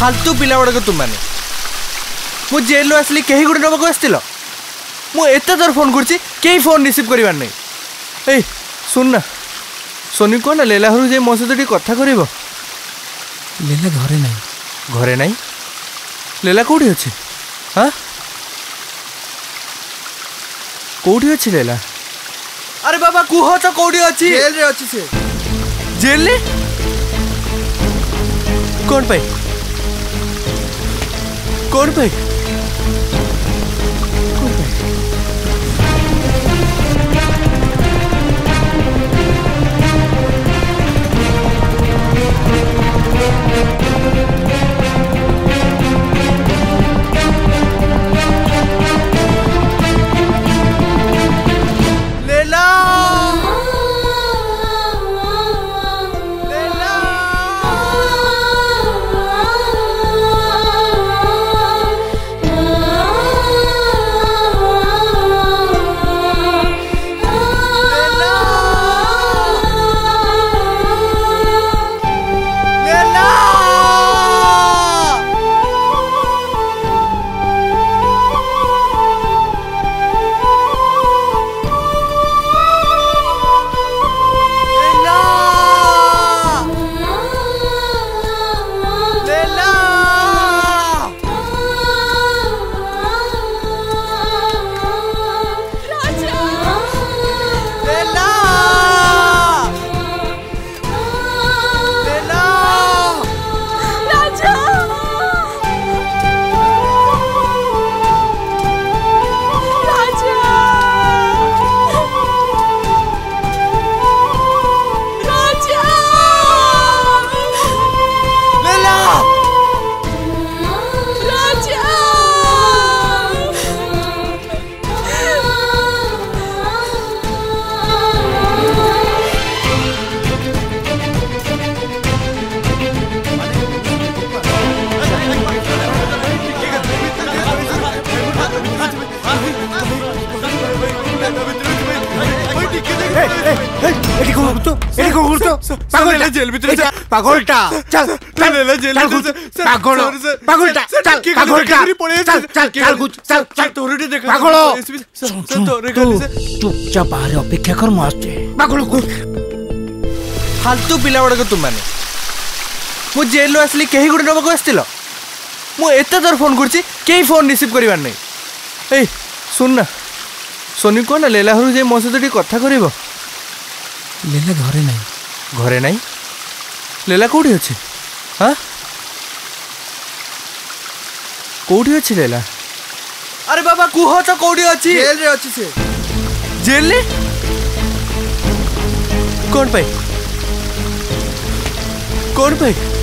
ফালতু ପିଲାଗୁଡ଼ାକ ତୁମାନେ ମୁଁ ଜେଲ୍ରୁ ଆସିଲି କେହି ଗୋଟେ ନେବାକୁ ଆସିଥିଲ ମୁଁ ଏତେ ଥର ଫୋନ୍ କରୁଛି କେହି ଫୋନ୍ ରିସିଭ୍ କରିବାର ନାହିଁ ଏଇ ଶୁଣ ନା ସୋନି କ'ଣ ନା ଲେଲା ଘରକୁ ଯାଇ ମୋ ସହିତ ଟିକେ କଥା କରିବ ଲେଲା ଘରେ ନାହିଁ ଘରେ ନାହିଁ ଲେଲା କେଉଁଠି ଅଛି ହଁ କେଉଁଠି ଅଛି ଲେଲା ଆରେ ବାବା କୁହ ତ କେଉଁଠି ଅଛି ଜେଲ୍ରେ ଅଛି ସେ ଜେଲ୍ରେ କ'ଣ ପାଇଁ Cormac. এটি কোন করতো এটি কোন করতো পাগলটা জেল ভিতরে পাগলটা চল চল জেল ভিতরে পাগল পাগলটা চল পাগলটা চল চল চল চল চল তোরটে দেখ পাগল তোরে গলি চুপচাপ বাহারে অপেক্ষা কর মু পাগল কো ফালতু পিলা গুড়াক তুমি মু জেল রু আসলি কেহি গুড় নবাকু আসছিল মু এত দর ফোন করছি কেই ফোন রিসিভ করিবার নাই এই শুন না সোনি কোন লেলা ঘরু মো সহ টিকে কথা করিব ଲେଲା ଘରେ ନାହିଁ ଘରେ ନାହିଁ ଲେଲା କେଉଁଠି ଅଛି ହଁ କେଉଁଠି ଅଛି ଲେଲା ଆରେ ବାବା କୁହ ତ କେଉଁଠି ଅଛି ଜେଲରେ ଅଛି ସେ ଜେଲରେ କ'ଣ ପାଇଁ କ'ଣ ପାଇଁ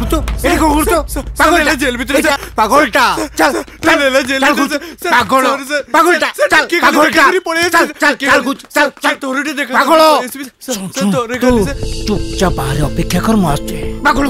ভাবছো এদিকে ঘুরছো পাগলটা জেল ভিতরে যা পাগলটা চল লেলা জেল ভিতরে পাগল পাগলটা চল কি পাগলটা পড়ে চল চল চল গুচ চল চল তোরটি দেখ পাগল চুপচাপ বাহারে অপেক্ষা কর মাস্টার পাগল